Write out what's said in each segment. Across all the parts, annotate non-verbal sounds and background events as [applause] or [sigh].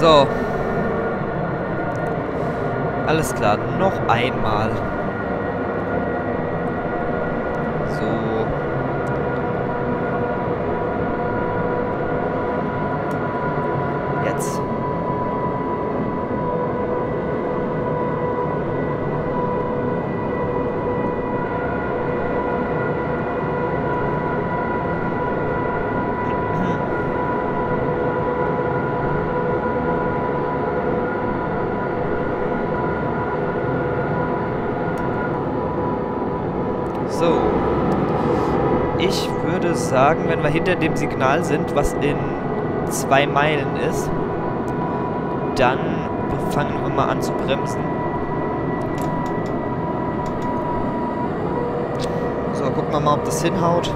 So. Alles klar, noch einmal. So. Jetzt. So. Ich würde sagen, wenn wir hinter dem Signal sind, was in zwei Meilen ist, dann fangen wir mal an zu bremsen. So, gucken wir mal, ob das hinhaut.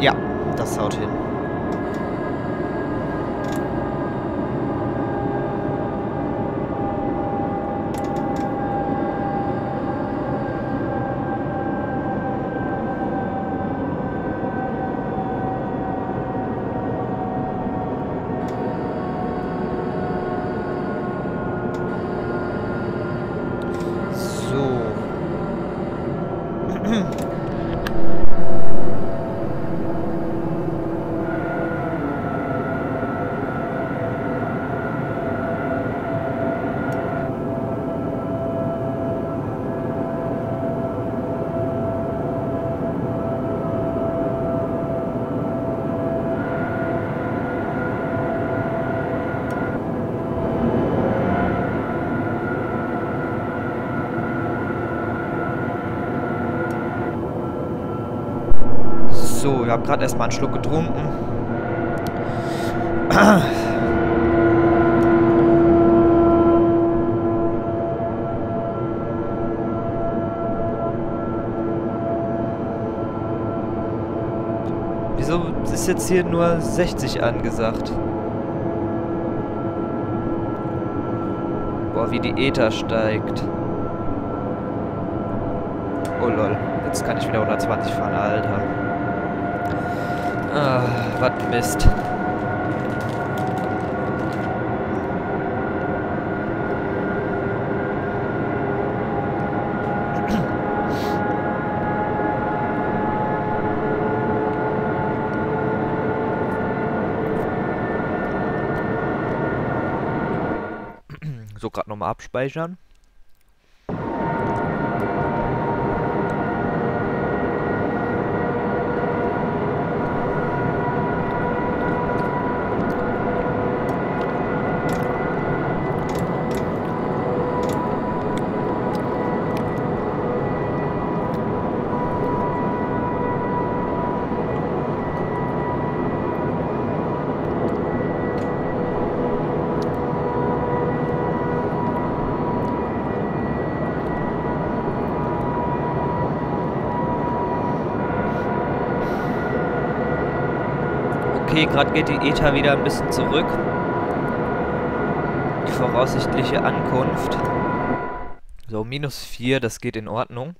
Ja, das haut hin. So. So, ich habe gerade erstmal einen Schluck getrunken. Wieso ist jetzt hier nur 60 angesagt? Boah, wie die Ether steigt. Oh lol, jetzt kann ich wieder 120 fahren, Alter. Ah, was Mist. So, gerade nochmal abspeichern. Okay, gerade geht die ETA wieder ein bisschen zurück. Die voraussichtliche Ankunft. So, minus 4, das geht in Ordnung.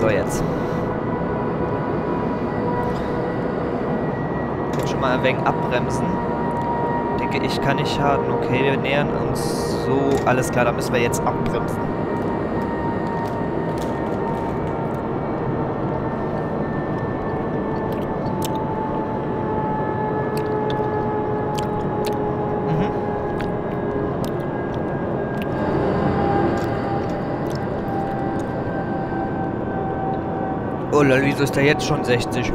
So, jetzt. Jetzt schon mal ein wenig abbremsen. Denke ich, kann nicht schaden. Okay, wir nähern uns so. Alles klar, da müssen wir jetzt abbremsen. Oh lol, wieso ist der jetzt schon 60?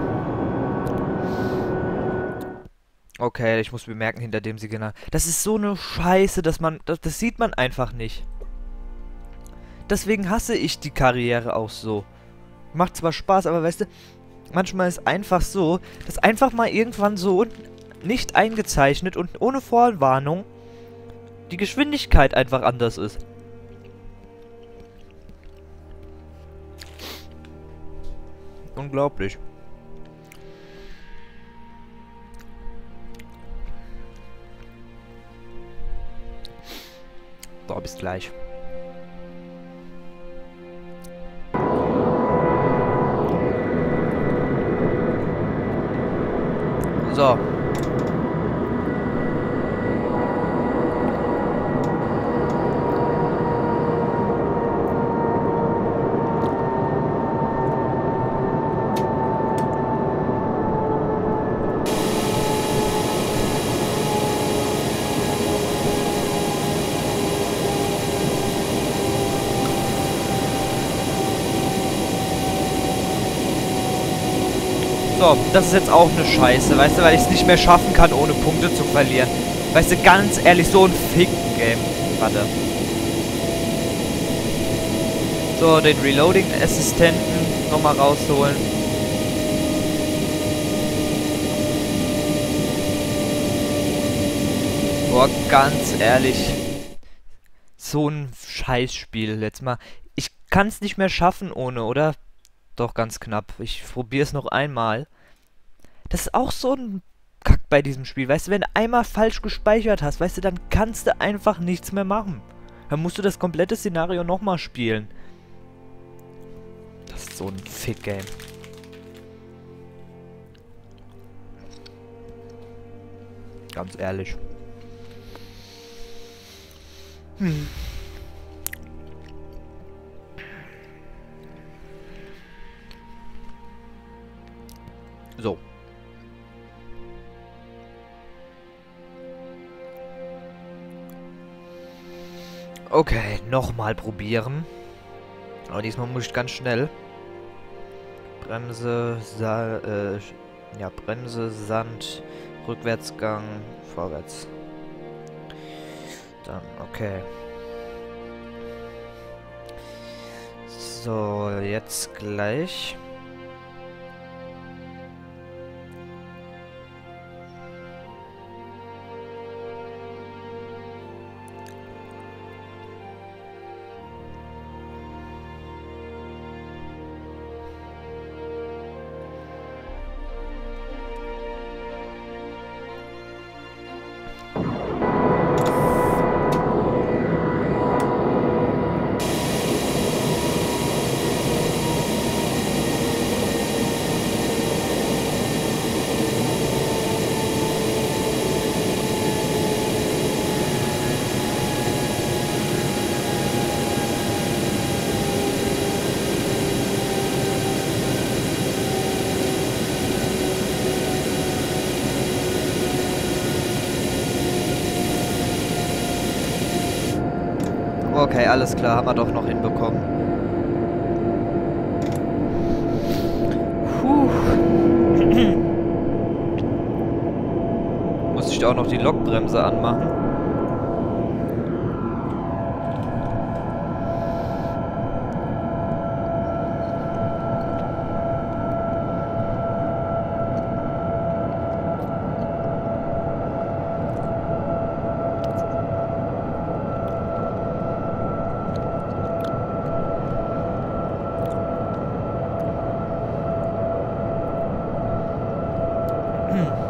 Okay, ich muss bemerken, hinter dem Signal. Das ist so eine Scheiße, dass man. Das, das sieht man einfach nicht. Deswegen hasse ich die Karriere auch so. Macht zwar Spaß, aber weißt du, manchmal ist einfach so, dass einfach mal irgendwann so nicht eingezeichnet und ohne Vorwarnung die Geschwindigkeit einfach anders ist. unglaublich. Da bis gleich. So. Das ist jetzt auch eine Scheiße, weißt du, weil ich es nicht mehr schaffen kann, ohne Punkte zu verlieren. Weißt du, ganz ehrlich, so ein Fick-Game. Warte. So, den Reloading-Assistenten nochmal rausholen. Boah, ganz ehrlich. So ein Scheißspiel jetzt mal. Ich kann es nicht mehr schaffen ohne, oder? Doch, ganz knapp. Ich probiere es noch einmal. Das ist auch so ein Kack bei diesem Spiel. Weißt du, wenn du einmal falsch gespeichert hast, weißt du, dann kannst du einfach nichts mehr machen. Dann musst du das komplette Szenario nochmal spielen. Das ist so ein Fick-Game. Ganz ehrlich. Hm. Okay, nochmal probieren. Aber diesmal muss ich ganz schnell. Bremse, Sa äh, ja, Bremse, Sand, Rückwärtsgang, vorwärts. Dann, okay. So, jetzt gleich. Okay, alles klar, haben wir doch noch hinbekommen. Puh. [clears throat] Muss ich da auch noch die Lokbremse anmachen? So,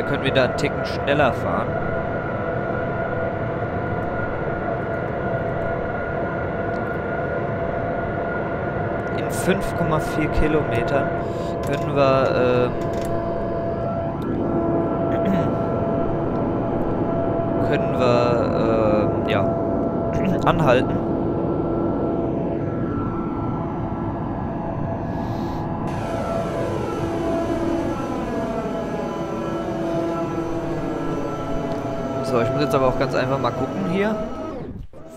wir können wieder einen Ticken schneller fahren. In 5,4 Kilometern können wir, äh, [clears throat] können wir, äh, ja, [clears throat] anhalten. So, ich muss jetzt aber auch ganz einfach mal gucken hier,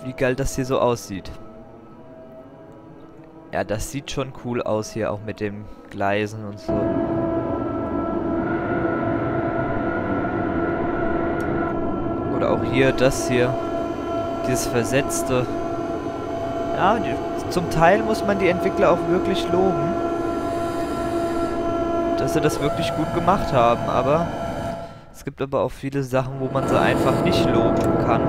wie geil das hier so aussieht. Ja, das sieht schon cool aus hier, auch mit den Gleisen und so. Oder auch hier, das hier. Dieses versetzte. Ja, die, zum Teil muss man die Entwickler auch wirklich loben. Dass sie das wirklich gut gemacht haben, aber es gibt aber auch viele Sachen, wo man sie einfach nicht loben kann.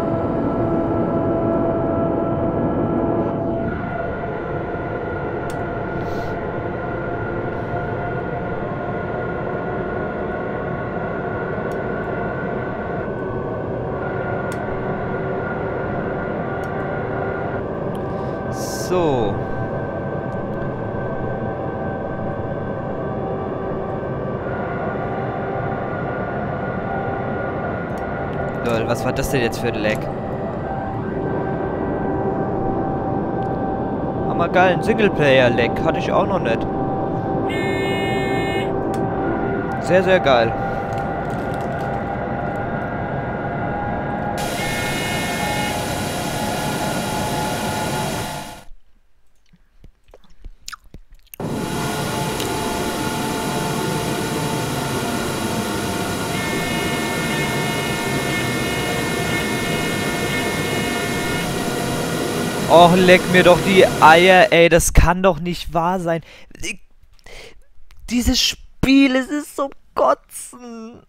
So. Lol, was war das denn jetzt für ein Lag? Hammer geil, ein Singleplayer-Lag. Hatte ich auch noch nicht. Sehr, sehr geil. Och, leck mir doch die Eier, ey. Das kann doch nicht wahr sein. Ich, dieses Spiel, es ist zum Kotzen.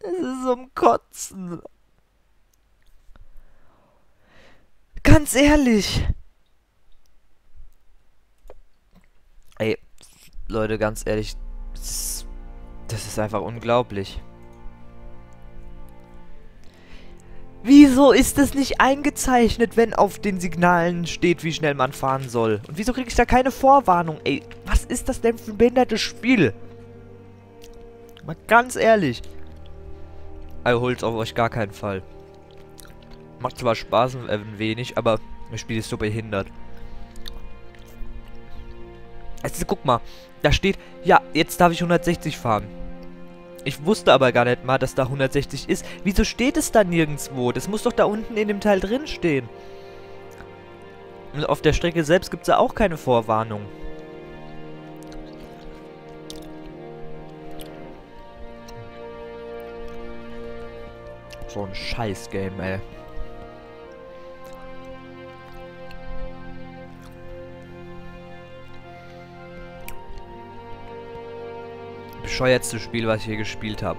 Es ist zum Kotzen. Ganz ehrlich. Ey, Leute, ganz ehrlich. Das ist, das ist einfach unglaublich. Wieso ist das nicht eingezeichnet, wenn auf den Signalen steht, wie schnell man fahren soll? Und wieso kriege ich da keine Vorwarnung? Ey, was ist das denn für ein behindertes Spiel? Mal ganz ehrlich. Also holt auf euch gar keinen Fall. Macht zwar Spaß ein wenig, aber das Spiel ist so behindert. Also guck mal, da steht, ja, jetzt darf ich 160 fahren. Ich wusste aber gar nicht mal, dass da 160 ist. Wieso steht es da nirgendwo? Das muss doch da unten in dem Teil drin stehen. Und auf der Strecke selbst gibt es ja auch keine Vorwarnung. So ein Scheiß-Game, ey. Bescheuertste Spiel, was ich hier gespielt habe.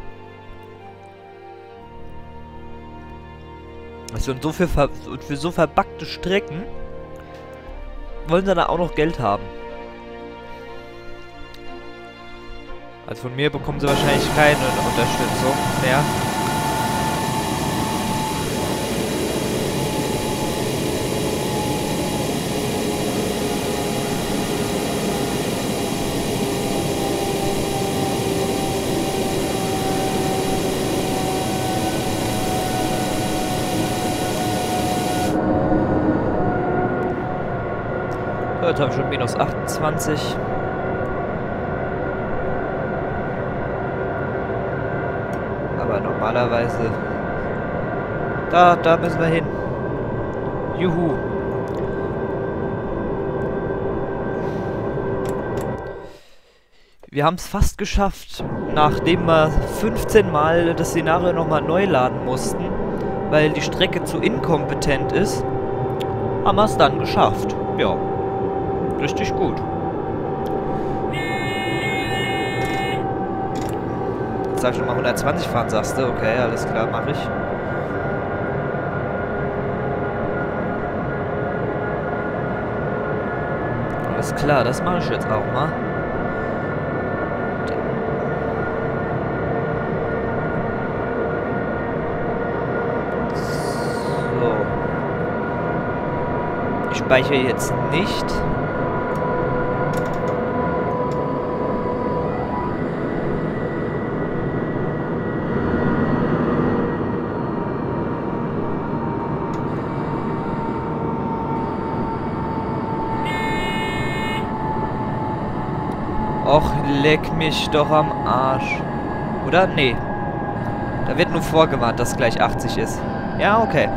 Also und so für, und für so verbackte Strecken wollen sie dann auch noch Geld haben. Also von mir bekommen sie wahrscheinlich keine Unterstützung mehr. 100 haben schon minus 28. Aber normalerweise... Da, da müssen wir hin. Juhu. Wir haben es fast geschafft, nachdem wir 15 Mal das Szenario nochmal neu laden mussten, weil die Strecke zu inkompetent ist, haben wir es dann geschafft. Ja. Richtig gut. Jetzt sag ich schon mal 120 fahren, sagst du? Okay, alles klar, mache ich. Alles klar, das mache ich jetzt auch mal. Speichere jetzt nicht. Och, leck mich doch am Arsch. Oder? Nee. Da wird nur vorgewarnt, dass gleich 80 ist. Ja, okay.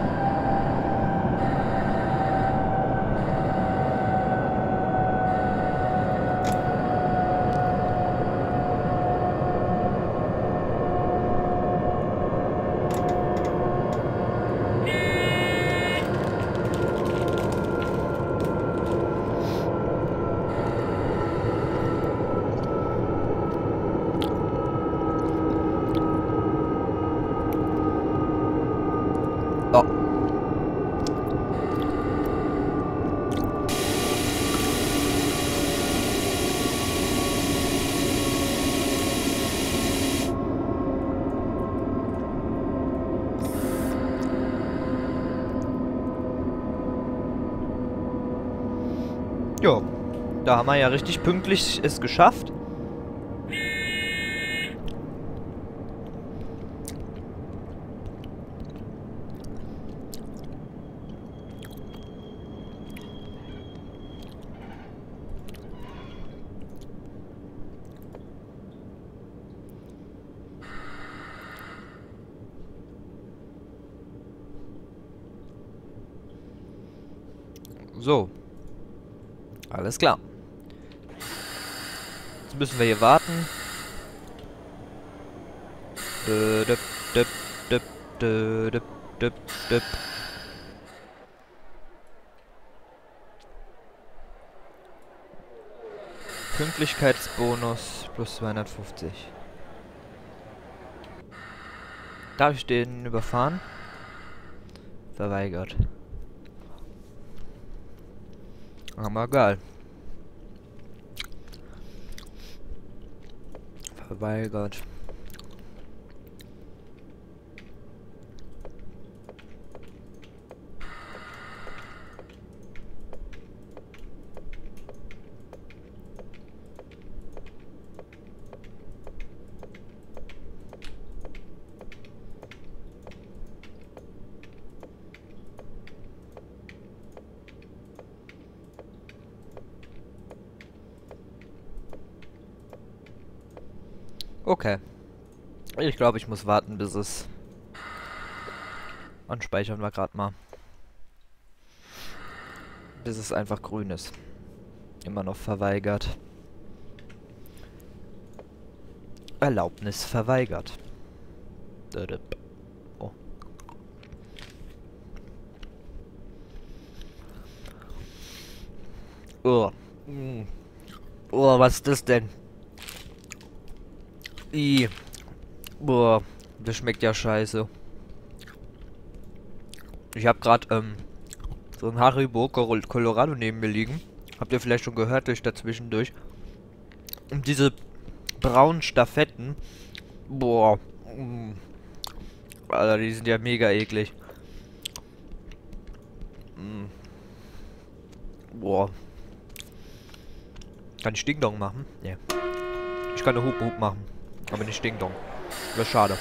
Oh. Ja, da haben wir ja richtig pünktlich es geschafft. So. Alles klar. Jetzt müssen wir hier warten. Dö, dö, dö, dö, dö, dö, dö. Pünktlichkeitsbonus plus 250. Darf ich den überfahren? Verweigert. Aber geil. Verweigert. Okay. Ich glaube, ich muss warten, bis es... Und speichern wir gerade mal. Bis es einfach grün ist. Immer noch verweigert. Erlaubnis verweigert. Oh. Oh. Oh, was ist das denn? I. Boah, das schmeckt ja scheiße. Ich habe gerade ähm, so ein Haribo Colorado neben mir liegen. Habt ihr vielleicht schon gehört durch dazwischendurch. Und diese braunen Stafetten. Boah. Mm. Alter, die sind ja mega eklig. Mm. Boah. Kann ich Ding Dong machen? Nee. Ich kann eine Hup Hup machen. Aber nicht Ding Dong. Das ist schade.